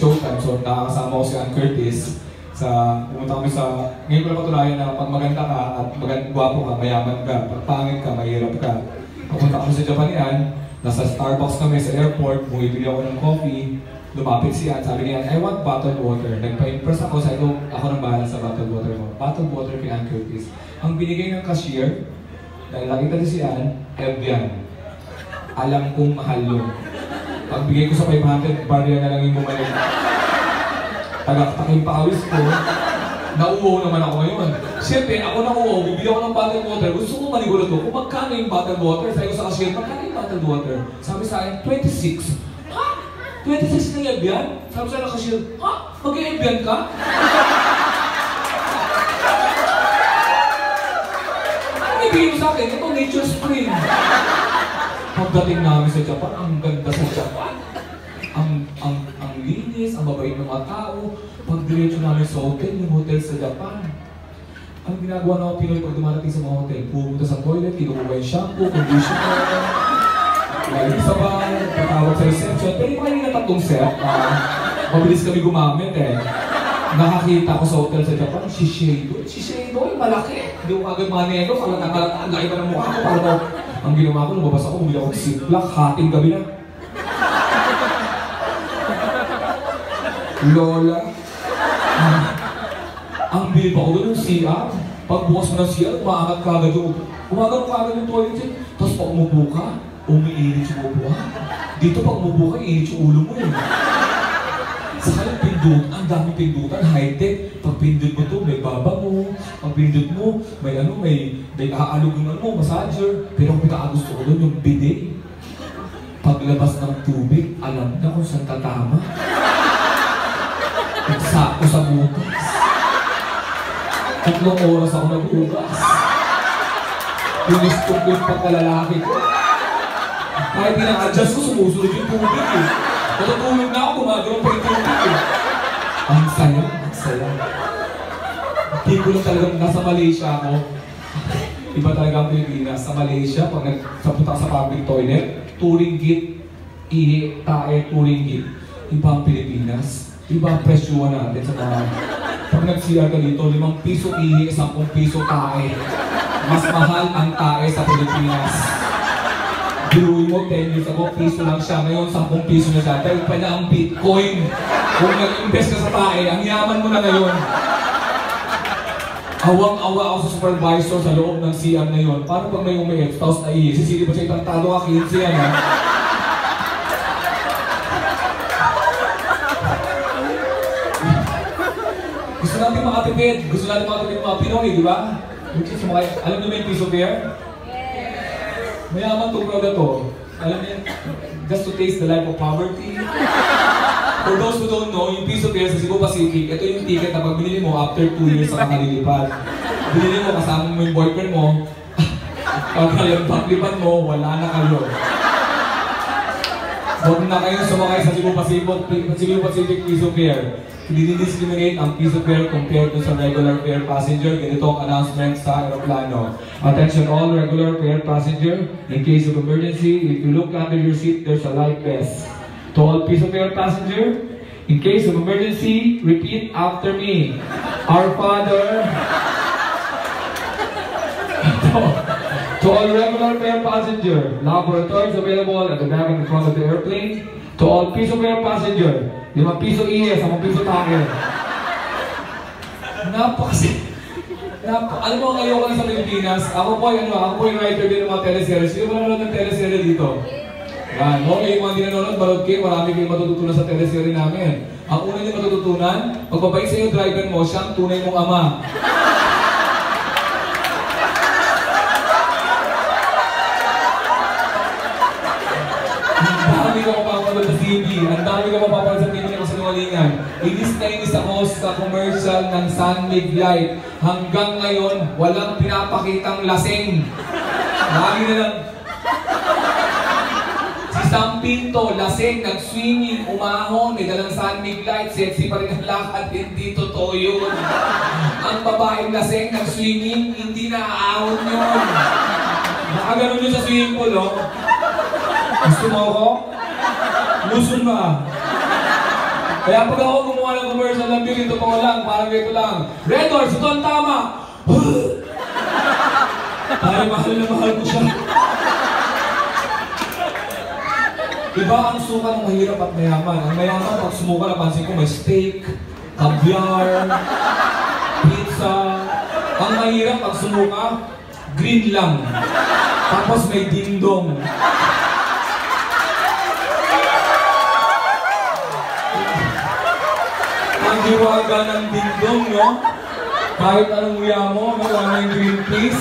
showtime. So nakakasama ko si Ann Curtis sa pumunta kami sa ngayon ko na patunayan na pag maganda ka at maganda gwapo ka, mayaman ka, pag pangit ka, mahirap ka. Papunta kami sa Japan ni nasa Starbucks kami sa airport, bumibili ako ng coffee, lumapit si Ann, sabi niya, I want bottled water. Nagpa-impress ako, sabi ko, ako nang bahala sa bottled water mo. Bottled water kay Ann Curtis. Ang binigay ng cashier, dahil nakita din si Ann, Evian. Alam kong mahal yun. Pag bigay ko sa 500, barya na lang yung bumalik. Tagaktak yung pakawis ko. Nauuhaw naman ako ngayon. Siyempre, ako nauuhaw, bibili ako ng bottled water. Gusto ko manigulat ko kung magkano yung bottled water. Sabi ko sa cashier, magkano yung bottled water? Sabi sa akin, 26. Ha? 26 na Evian? Sabi sa akin cashier, ha? Mag-Evian ka? Ano ibigay mo sa akin? Ito, Nature Spring. Pagdating namin sa Japan, ang ganda sa Japan. Ang, ang, ang linis, ang mabait ng mga tao. Pag diretso namin sa hotel, yung hotel sa Japan. Ang ginagawa ng mga Pinoy pag dumarating sa mga hotel, pumunta sa toilet, kinukuha yung shampoo, conditioner, lagi sa bar, tatawag sa reception. Pero yung kanina tatlong set, ah, mabilis kami gumamit eh. Nakakita ko sa hotel sa Japan, si Shiseido. Shiseido, yung malaki. Hindi ko agad maneno, kalata-kalata, ang laki pa ng mukha ko. Para daw, ang ginawa ko, lumabas ako, bumili ako ng ziplock, hating gabi na. Lola. Ah, ang bilib ako doon ng CR. Pagbukas mo ng CR, umaangat ka agad yung Umagat ka agad yung toilet seat. Tapos pag umupo ka, umiinit yung upuan. Dito pag umupo ka, iinit yung ulo mo eh. Pindut, ang daming pindutan, high-tech. Pag mo to, may baba mo. Pag mo, may ano, may, may aalog yung ano, massager. Pero ang pinakagusto ko doon, yung bidet. Paglabas ng tubig, alam na kung saan tatama. Nagsako sa butas. Tatlong oras ako naghugas. Pinistog ko yung pagkalalaki ko. Kahit pinaka-adjust ko, sumusunod yung tubig eh. Natutulog na ako, gumagawang pa yung tubig eh. Ang saya, ang saya. Hindi ko lang talagang nasa Malaysia ako. Iba talaga ang Pilipinas. Sa Malaysia, pag nagsapunta sa public toilet, turinggit, ihi, tae, turinggit. Iba ang Pilipinas. Iba ang presyuhan natin sa mga... Pag nag-CR ka dito, limang piso ihi, sampung piso tae. Mas mahal ang tae sa Pilipinas. Biruin mo, 10 years ago, piso lang siya. Ngayon, 10 piso na siya. Dahil pa niya ang Bitcoin. Kung nag-invest ka sa tae, ang yaman mo na ngayon. Awang-awa ako sa supervisor sa loob ng CR na yun. Paano pag may umiit, tapos naihi, sisili pa siya itantado ka, 15 yan ha. Gusto natin makatipid. Gusto natin makatipid mga Pinoy, di ba? Which is alam niyo ba piece of Mayaman tong product to. Alam niyo, just to taste the life of poverty. For those who don't know, yung of beer sa Cebu Pacific, ito yung ticket na pag binili mo after 2 years sa kakalilipad. Binili mo, kasama mo yung boyfriend mo, pag paglipan mo, wala na kayo. Huwag na kayong sumakay sa Cebu Pacific, Cebu Pacific of beer. Dinidiscriminate ang of fare compared to sa regular fare passenger. Ganito ang announcement sa aeroplano. Attention all regular fare passenger. In case of emergency, if you look under your seat, there's a life vest. To all of fare passenger, in case of emergency, repeat after me. Our Father. To all regular fare passenger, laboratories available at the back and front of the airplane. To all of fare passenger, limang piso iya, samang piso tayo. Napakasi... Nap alam mo, ngayon ko sa Pilipinas, ako po, ano, ako po yung writer din ng mga teleseries. Sino ba nanonood ng teleserye dito? Yan, no? Ngayon mga hindi nanonood, manood kayo, marami kayong matututunan sa teleserye namin. Ang una niyo matututunan, magbabait sa iyo driver mo, siya ang tunay mong ama. Ang dami ka mapapanood sa TV. Ang dami ka mapapanood sa TV ng kasinungalingan. Inis na inis ako sa commercial ng Sunmig Light. Hanggang ngayon, walang pinapakitang lasing. Lagi na lang. Si Sam Pinto, lasing, nag-swimming, umahon, may dalang Sunmig Light, sexy pa rin ang lakad, hindi totoo yun. Ang babaeng lasing, nag-swimming, hindi naaahon yun. Nakaganon yun sa swimming pool, oh. Gusto mo ako? Luzon ba? Kaya pag ako gumawa ng commercial ng beauty, totoo lang, parang ganito lang. Red Horse, ito ang tama! Ay, mahal na mahal ko siya. Iba ang suka ng mahirap at mayaman. Ang mayaman, pag sumuka, napansin ko may steak, caviar, pizza. Ang mahirap, pag sumuka, green lang. Tapos may dingdong. Ang hiwaga ng dingdong, no? Kahit anong nguya mo, wala yung green peas.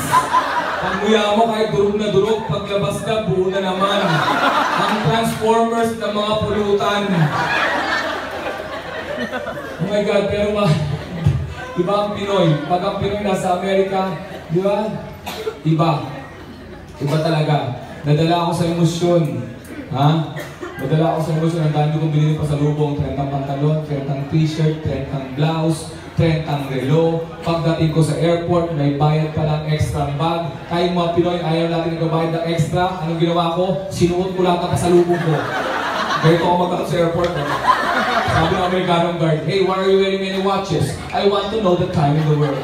Ang nguya mo, kahit durog na durog, paglabas na, buo na naman. Ang transformers ng mga pulutan. Oh my God, pero ma... Iba ang Pinoy. Pag ang Pinoy nasa Amerika, di ba? Iba. Iba talaga. Nadala ako sa emosyon. Ha? Nadala ako sa emosyon. Ang dami kong binili pa sa lubong. 30 pantalon, 30 t-shirt, 30 blouse, 30 relo. Pagdating ko sa airport, may bayad pa ng extra bag. Kayong mga Pinoy, ayaw natin nagbabayad ng extra. Anong ginawa ko? Sinuot ko lahat ng kasalubong ko. Ganito ako magkakot sa airport. Eh. Sabi ng Amerikanong guard, Hey, why are you wearing many watches? I want to know the time in the world.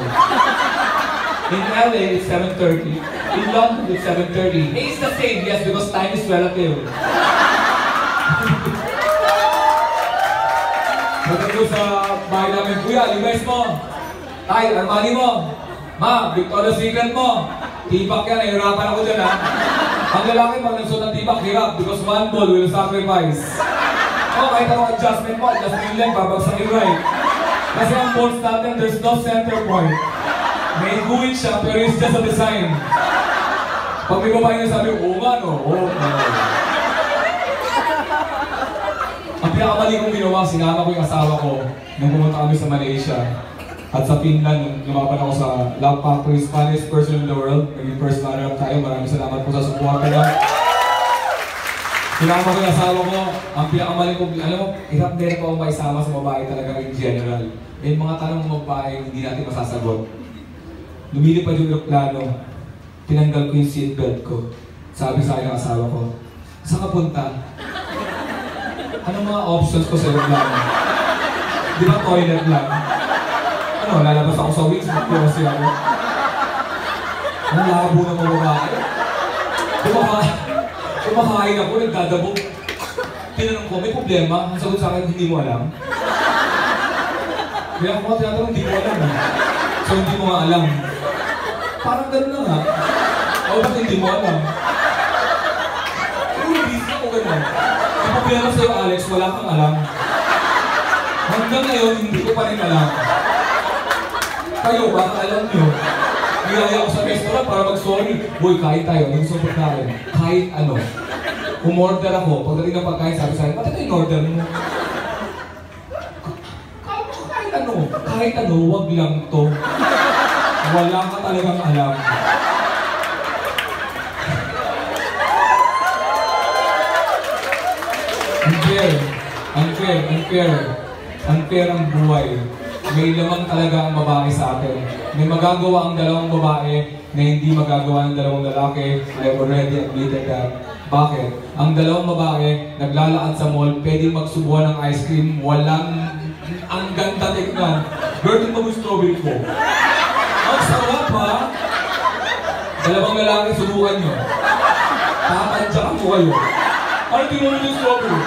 In LA, it's 7.30. In London, it's 7.30. Hey, it's the same, yes, because time is relative. Ko sa bahay namin, Kuya, Levi's mo. Tay, Armani mo. Ma, Victoria's Secret mo. Tibak yan, nahirapan ako dyan ha. Ang lalaki pag nagsuot ng tibak, hirap because one ball will sacrifice. Oh, kahit anong adjustment mo, adjustment lang, babagsak yung right. Kasi ang balls natin, there's no center point. May guhit siya, pero it's just a design. Pag may babae na sabi, oo nga no, oo nga. Ang pinakamali kong ginawa, sinama ko yung asawa ko nung pumunta kami sa Malaysia. At sa Finland, lumaban ako sa Love Factory, Spanish person in the world. Naging first runner-up tayo. Maraming salamat po sa suporta niya. Sinama ko yung asawa ko, ang pinakamali ko, alam mo, hirap din ako maisama sa babae talaga in general. May mga tanong ng babae hindi natin masasagot. Lumilipad yung aeroplano, tinanggal ko yung seatbelt ko. Sabi sa akin ng asawa ko, saan ka punta? Anong mga options ko sa aeroplano? Di ba toilet lang? Ano, lalabas ako sa wings, magpiyos ako. Ang labo ng mga babae. Kumakain, kumakain ako, nagdadabog. Tinanong ko, may problema? Ang sagot sa akin, hindi mo alam. Kaya ako nga tinatanong, hindi mo alam. Eh. So, hindi mo nga alam. Parang ganun na nga. O, bakit hindi mo alam? Pero busy ako ganun. Problema sa'yo, Alex, wala kang alam. Hanggang ngayon, hindi ko pa rin alam. Kayo, baka alam nyo. Nilaya ako sa restaurant para mag-sorry. Boy, kain tayo. Ano gusto pagkain? Kahit ano. Umorder ako. Pagdating ng pagkain, sabi sa akin, ba't ito in-order mo? Kahit, kahit ano. Kahit ano, wag lang to. Wala ka talagang alam. Unfair. Unfair. Unfair. Unfair ang buhay. May lamang talaga ang babae sa atin. May magagawa ang dalawang babae na hindi magagawa ng dalawang lalaki. I've already admitted that. Bakit? Ang dalawang babae, naglalakad sa mall, pwedeng magsubuhan ng ice cream, walang ang ganda tignan. Girl, mo yung strawberry ko. Ang sarap ha! Dalawang lalaki, subukan nyo. Tatadyakan ko kayo. Ano tinulog yung strawberry?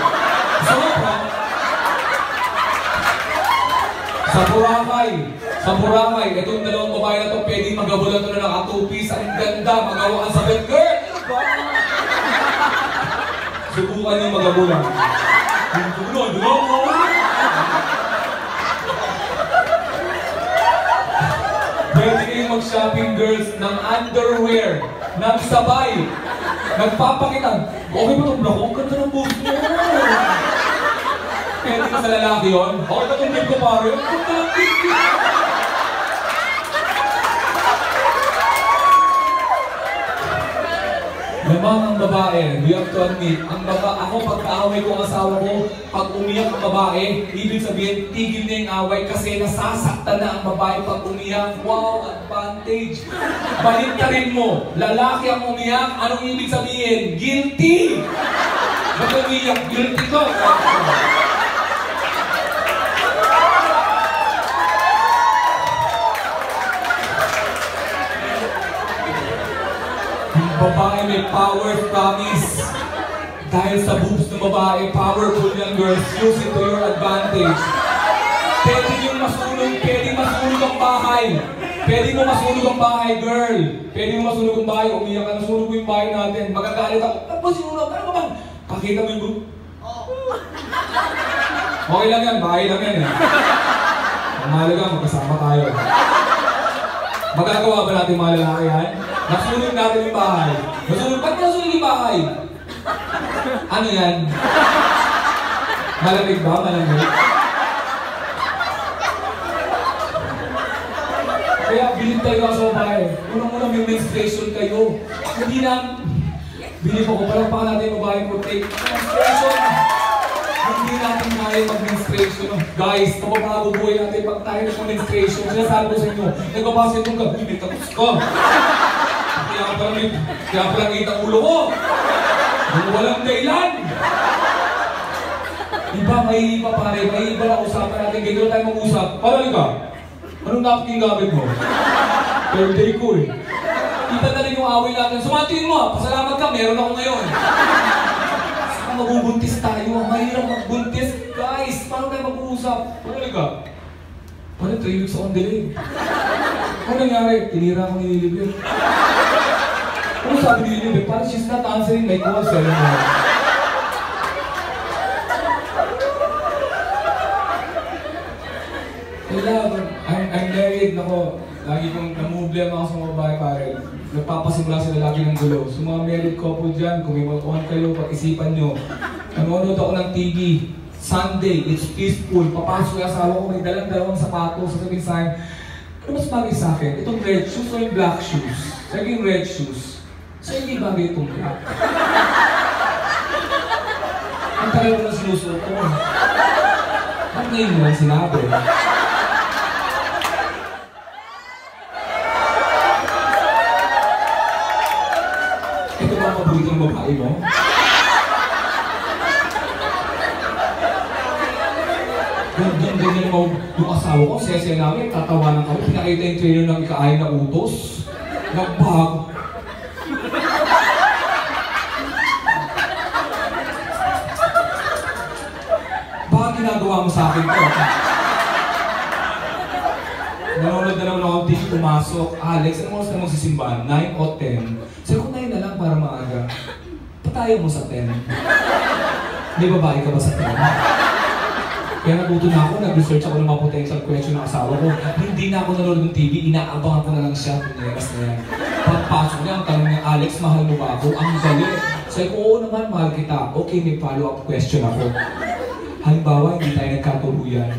Sarap ha! Sa Boracay, sa Boracay, dalawang babae na to, pwedeng magabulan to na naka-two-piece. Ang ganda, magawa ka sa bed. Girl! Subukan yung magabulan. Ano, ano? Pwede kayong mag-shopping girls ng underwear, ng sabay. Nagpapakita. Okay ba itong blako? Ang ganda ng buhok mo. Pwede ka sa lalaki yun. Okay ba itong ko pare? Ang ganda ng buhok Lamang ang babae, we have to admit, ang baba, ako pagkaaway ko ang asawa ko, pag umiyak ang babae, ibig sabihin, tigil na yung away kasi nasasaktan na ang babae pag umiyak. Wow, advantage! Baliktarin mo, lalaki ang umiyak, anong ibig sabihin? Guilty! Pag umiyak, guilty ko. Babae may power, promise. Dahil sa boobs ng babae, powerful yan, girls. Use it to your advantage. Pwede yung masunog, pwede masunog ang bahay. Pwede mo masunog ang bahay, girl. Pwede mo masunog ang bahay, umiyak ka, nasunog mo yung bahay natin. Magagalit ako, ba sinunog? Ano ba ba? Pakita mo yung boob. Okay lang yan, bahay lang yan eh. Mahalaga, magkasama tayo. Magagawa ba natin mga lalaki yan? Nasunog natin yung bahay. Nasunog, ba't nasunog yung bahay? Ano yan? Malamig ba? Malamig? Kaya bilib tayo sa babae. Unang-una may menstruation kayo. Hindi na... Bilib ako, parang pa natin yung babae ko take menstruation. Hindi natin kaya mag-menstruation. Guys, mapapabubuhay natin pag tayo ng-menstruation. Sinasabi ko sa inyo, nagbabasa itong gabi, may tapos ka. Kaya pala may, kaya pala ngita ulo ko. Yung walang dahilan. Iba, may iba pare, may iba na usapan natin. Ganyan tayo mag-usap. Parang ka, anong napkin gamit mo? Third day ko eh. Iba na rin yung away natin. Sumatiin mo, pasalamat ka, meron ako ngayon. Saka mabubuntis tayo. Ang mahirap magbuntis. Guys, paano tayo mag-uusap? Parang ka, Paano 3 weeks akong delay? Ano nangyari? Tinira ako ni. Ano sabi ni Lilibir? Parang she's not answering my calls. Mo. Kailangan, I'm, I'm married, nako, lagi kong namumblema ako sa mga babae pare. Nagpapasimula sila lagi ng gulo. Sa mga married couple dyan, kung may mga kayo, pag-isipan nyo. Nanonood ako ng TV, Sunday, it's peaceful. Papasok yung asawa ko, may dalang dalawang sapatos. Sasabihin sa akin, ano mas bagay sa akin? Itong red shoes o yung black shoes? Sabi yung red shoes. So hindi bagay black. Ang tagal na sinusuot ko. Ba't ngayon mo lang sinabi? Ito ba ang paboritong babae mo? Ganyan, ganyan mo yung asawa ko, sese namin, tatawanan kami, pinakita yung trailer ng ikaayon na utos. Nagbag. Ginagawa mo sa akin to? Nanonood na naman ako TV, pumasok. Alex, ano oras na magsisimbahan? 9 o 10? Sabi ko, 9 na lang para maaga. Patayo mo sa 10. May babae ka ba sa 10? Kaya naguto na ako, nag-research ako ng mga potential question ng asawa ko. Hindi na ako nanonood ng TV, inaabangan ko na lang siya. Kuneras na yan. Pagpasok niya, ang tanong niya, Alex, mahal mo ba ako? Ang galing. Sabi ko, oo naman, mahal kita. Okay, may follow-up question ako. Halimbawa, hindi tayo nagkatuluyan.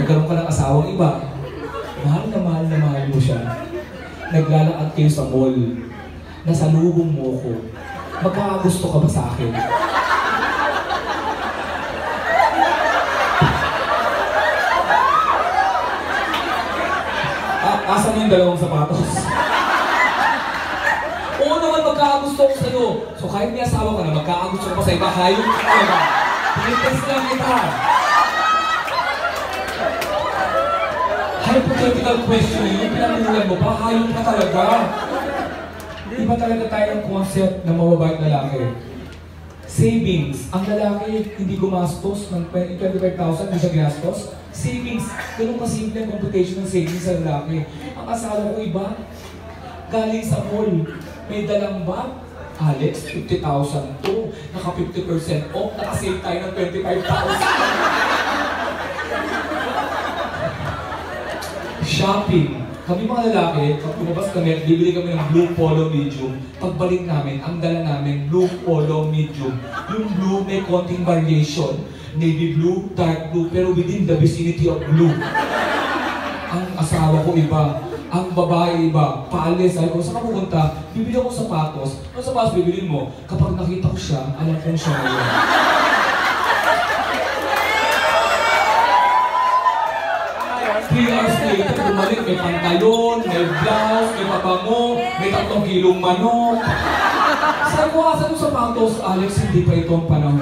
Nagkaroon ka ng asawang iba. Mahal na mahal na mahal mo siya. Naglalakad kayo sa mall. Nasa lubong mo ko. Magkakagusto ka ba sa akin? Ah, asan yung dalawang sapatos? Oo naman, magkakagusto ko sa'yo. So kahit may asawa ka na, magkakagusto ko pa sa iba, hayop ka talaga. Tinitest lang kita. Hypothetical question yun, yung pinanungan mo pa, hayop ka talaga. Iba talaga tayo ng concept ng mababait na lalaki. Savings. Ang lalaki, hindi gumastos ng 25,000, hindi siya ginastos. Savings. Ganun kasimple ang computation ng savings sa lalaki. Ang asawa ko iba, galing sa mall, may dalang bag. Alex, 50,000 to. Naka 50% off. Nakasave tayo ng 25,000. Shopping. Kami mga lalaki, pag lumabas kami at bibili kami ng blue polo medium, pagbalik namin, ang dala namin, blue polo medium. Yung blue may konting variation. Navy blue, dark blue, pero within the vicinity of blue. Ang asawa ko iba, ang babae iba, paalis, sabi ko, saan ka pupunta? Bibili ako sapatos. Ano sapatos bibili mo? Kapag nakita ko siya, alam kong siya ngayon. Three hours later, bumalik, may pantalon, may blouse, may pabango, may tatlong kilong manok. Sabi ko, asan yung sapatos? Alex, hindi pa ito ang panahon.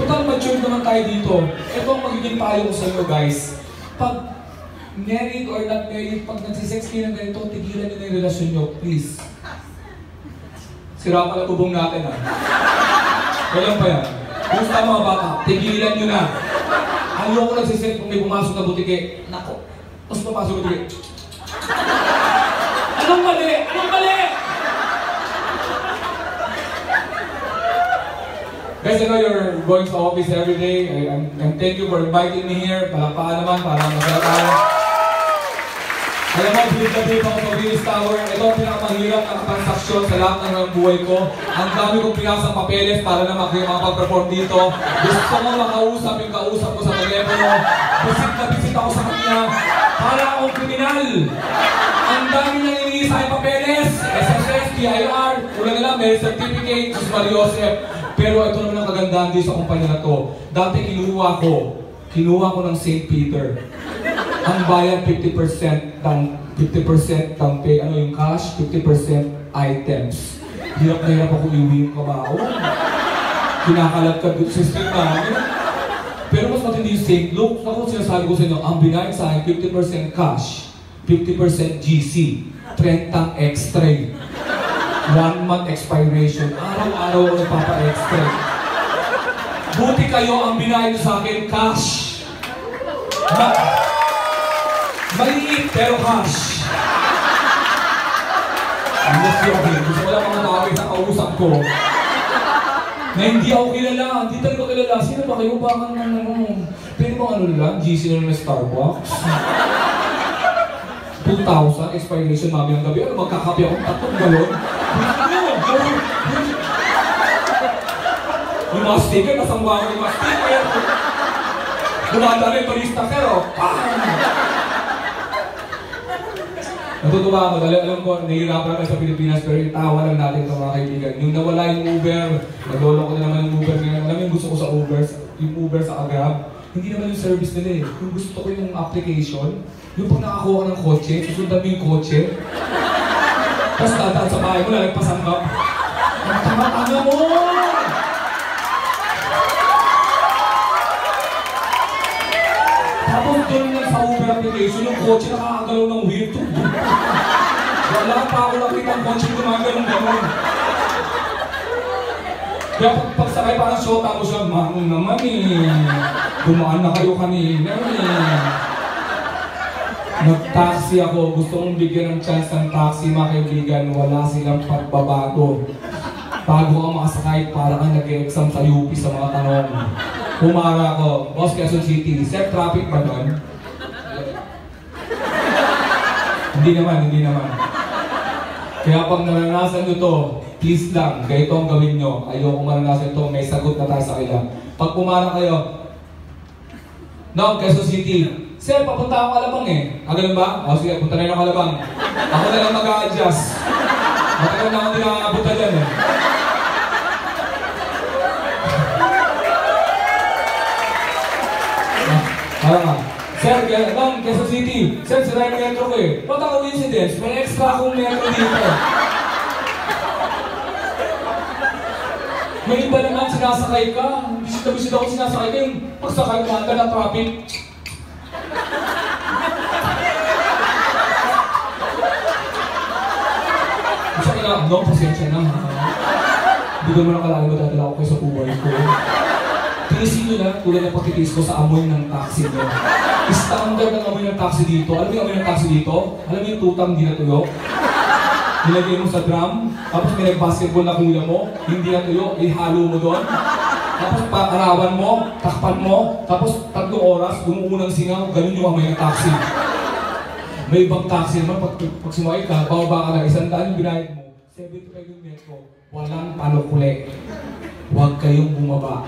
Total mature naman tayo dito. Ito ang magiging payo ko sa inyo, guys. Pag married or not married, pag nagsisex kayo ng ganito, tigilan nyo na yung relasyon nyo, please. Sira pala bubong natin ah. Kailan pa yan? Kumusta mga bata? Tigilan nyo na. Ayoko nagsisex kung may pumasok na butike. Nako. Tapos pumasok na butike. Anong mali? Anong mali? Guys, I know you're going to office every day, and, and thank you for inviting me here. Palakpakan naman para masaya tayo. Alam mo, bilib na bilib ako sa Willis Tower. Ito ang pinakamahirap ang transaksyon sa lahat ng buhay ko. Ang dami kong pinasang papeles para na makapag-perform dito. Gusto ko makausap yung kausap ko sa telepono. Bisit na bisit ako sa kanya. Para akong kriminal. Ang dami niyang iniisa sa aking papeles. SSS, PIR, wala na lang, may certificate, Sus Mariosep. Pero ito naman ang kagandahan dito sa kumpanya na to. Dati kinuha ko, kinuha ko ng St. Peter. Ang bayad 50% ng 50% ng pay, ano yung cash, 50% items. Hirap na hirap ako iuwi yung kabao. Kinakalat ka doon sa street. Pero mas matindi yung St. Luke. Ako sinasabi ko sa inyo, ang binayad sa akin, 50% cash, 50% GC, 30 extra. One month expiration. Araw-araw ako nagpapa-extra. Buti kayo ang binayad sa akin, cash. Ma Maliit pero cash. Mas yun, gusto ko lang mga tawag sa kausap ko. Na hindi ako kilala, hindi talaga kilala. Sino ba kayo? Baka ng ano, pwede bang ano lang, GC na ng Starbucks? 2,000 expiration mami ang gabi. Ano, magkakapi akong tatlong galon? Yung mga sticker, nasangwa ko yung mga sticker. Dumanda na yung barista, pero, Natutuwa ako dahil alam ko, nahihirapan kami sa Pilipinas pero itawa lang natin ito mga kaibigan. Yung nawala yung Uber, naglolo ko na naman yung Uber ngayon. Alam yung gusto ko sa Uber, yung Uber sa Grab, hindi naman yung service nila eh. Yung gusto ko yung application, yung pag nakakuha ka ng kotse, susundan mo yung kotse, tapos dadaan sa bahay mo, lalagpasan ka. Ang tama-tama mo! Tapos doon lang sa Uber application, yung kotse nakakagalaw ng wheel. Wala pa ako nakita ang kotse gumagalaw gano'n. Kaya pag pagsakay parang shota mo siya, manong naman eh. Dumaan na kayo kanina eh. Nag-taxi ako, gusto kong bigyan ng chance ng taxi mga kaibigan, wala silang pagbabago. Bago ka makasakay, para kang nag-exam sa UP sa mga tanong. Humara ako, Boss Quezon City, set traffic ba doon? hindi naman, hindi naman. Kaya pag naranasan nyo to, please lang, ganito ang gawin nyo. Ayoko maranasan to, may sagot na tayo sa kanila. Pag pumara kayo, No, Quezon City. Sir, papunta ako Alabang eh. Ah, ba? O sige, punta na yung Alabang. Ako na lang mag-a-adjust. Matagal na ako hindi nakakapunta dyan eh. Ah, nga. Sir, Ma'am, Quezon City. Sir, sira yung metro ko eh. What a coincidence, may extra akong metro dito. May iba naman sinasakay ka. Bisit na bisit ako sinasakay ka. Yung pagsakay mo, na traffic. Gusto ko na, no, pasensya na. ha? Hindi ko naman akalain mo dadala ko kayo sa buhay ko. Tinisin nyo na tulad ng pagtitiis ko sa amoy ng taxi nyo. Standard ng amoy ng taxi dito. Alam mo yung amoy ng taxi dito? Alam mo yung tutang di natuyo? Nilagay mo sa drum, tapos may nag-basketball na kuya mo, hindi natuyo, ihalo mo doon. Tapos paarawan mo, takpan mo, tapos tatlong oras, umuunang singaw, ganun yung amoy ng taxi. May ibang taxi naman, pag, pag sumakay ka, bababa ka na isang daan yung binayad mo, 75 yung metro, walang panukuli. Huwag kayong bumaba.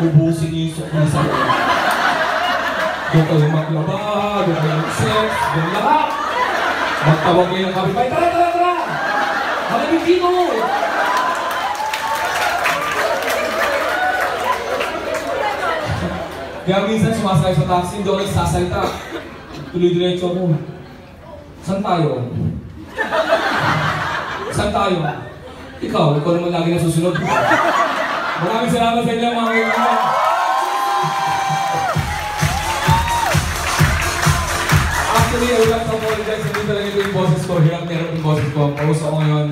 Ubusin niyo yung sukli sa loob. Doon kayo maglaba, doon kayo mag-sex, doon lahat. Magtawag kayo ng kapitbahay, tara, tara, tara! Malamig dito! Kaya minsan sumasakay sa taxi, hindi ako nagsasalita. Tuloy-diretso ako. Saan tayo? Saan tayo? Ikaw, ikaw naman lagi nasusunod. Maraming salamat sa inyo mga kaibigan. me, I would like to apologize. Hindi talaga ito yung boses ko. Hirap hirap yung boses ko. Pauso ako ngayon.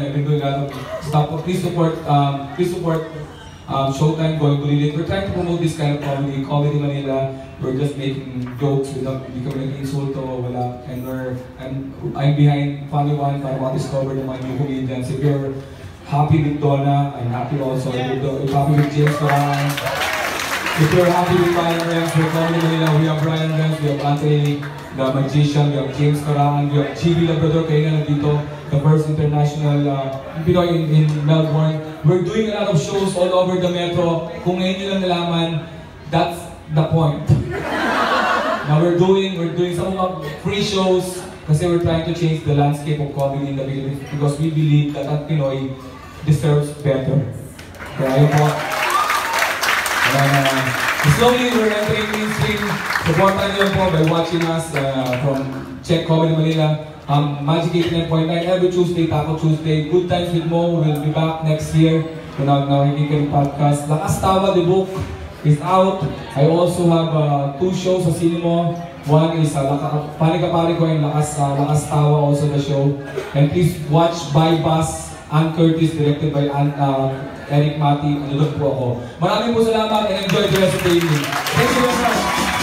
Stuff. Please support, um, please support um, Showtime Going Bulilit. We're trying to promote this kind of comedy. Comedy Manila. We're just making jokes without hindi kami nag-insulto. Wala. And we're, I'm, I'm behind Funny One para ma-discover ng mga new comedians. If you're happy with Donna, I'm happy also. If you're happy with James If you're happy with Brian we're coming Manila. We have Brian Rems, we have Anthony, the magician, we have James Karan, we have Chibi Labrador, kayo na nandito, the first international uh, Pinoy in, in Melbourne. We're doing a lot of shows all over the metro. Kung ngayon nyo lang nalaman, that's the point. now we're doing, we're doing some of free shows kasi we're trying to change the landscape of comedy in the Philippines because we believe that ang Pinoy deserves better. Kaya yun po, Uh, slowly, we're entering mainstream. Supportan niyo po by watching us uh, from Check Comedy Manila. Um, Magic 89.9 every Tuesday, Taco Tuesday. Good Times with Mo will be back next year. Kung na nakikinig ng podcast. Lakas Tawa, the book is out. I also have uh, two shows sa cinema. One is uh, Laka, Pari ka Pari ko and Lakas, uh, Lakas Tawa also the show. And please watch By Bus, Ann Curtis, directed by Ann, uh, Eric Mati. Ano po ako. Maraming po salamat and enjoy the rest of the evening. Thank you very much.